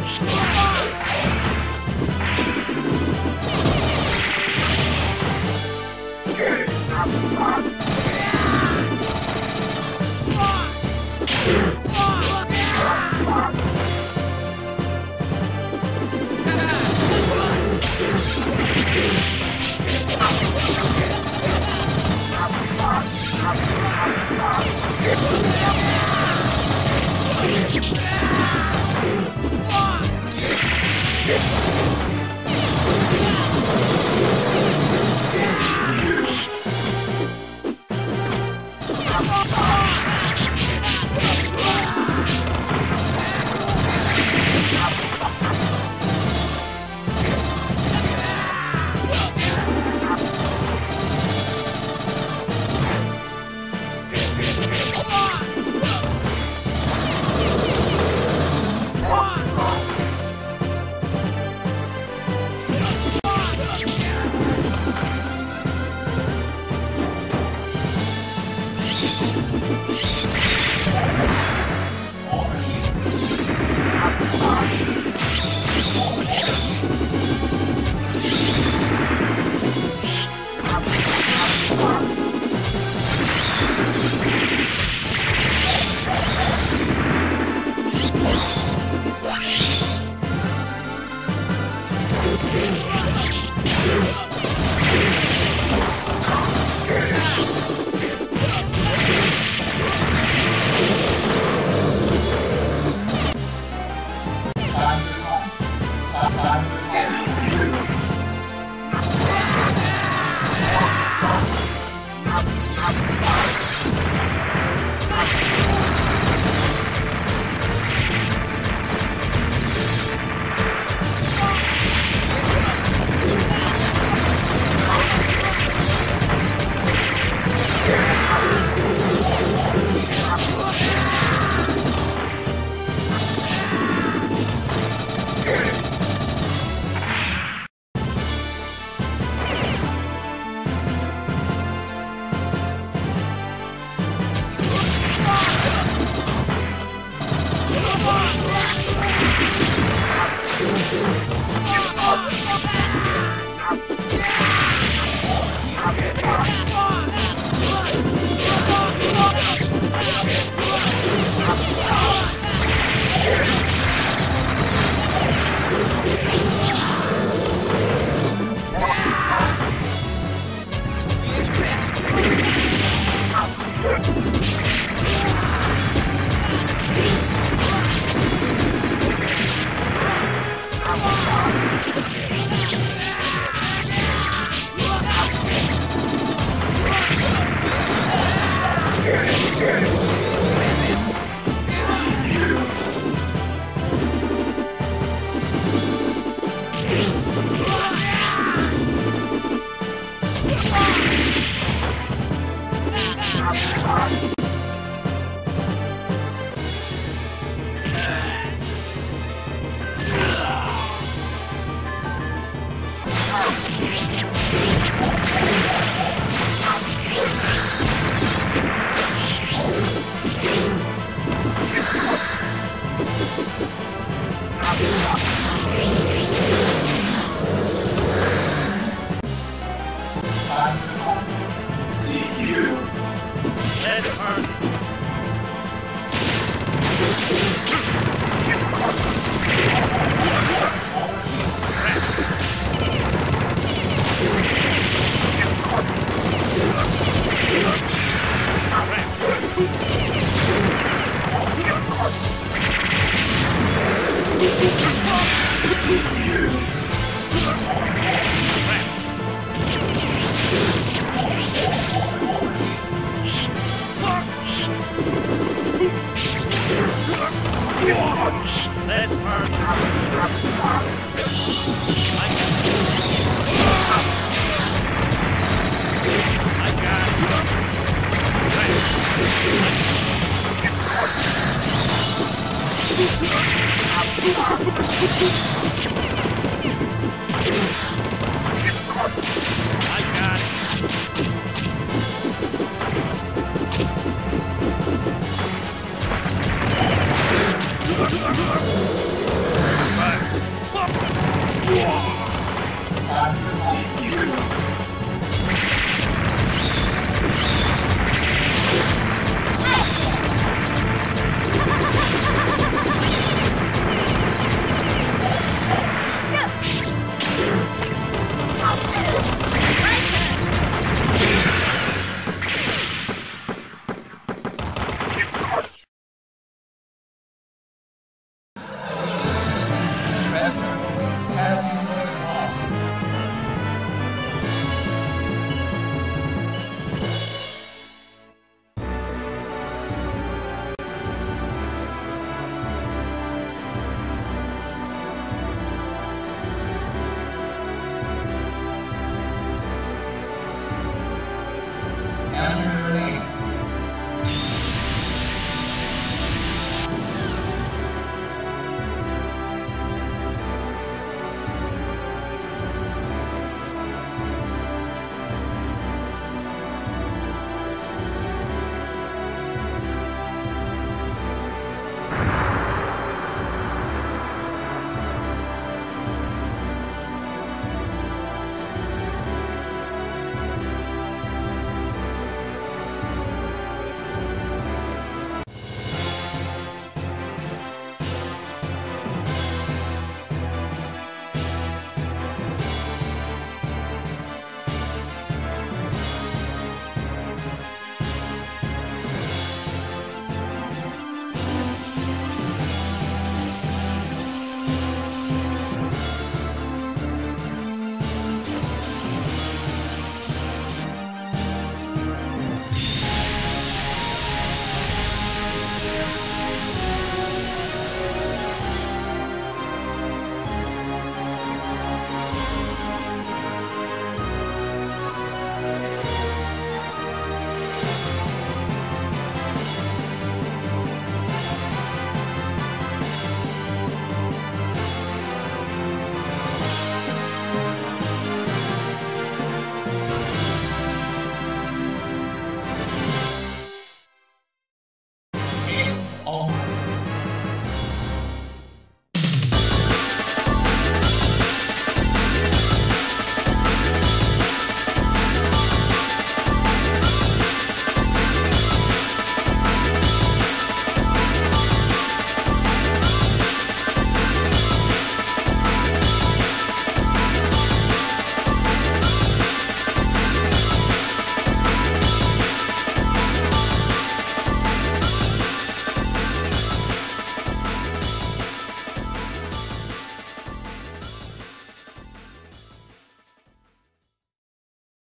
Come on!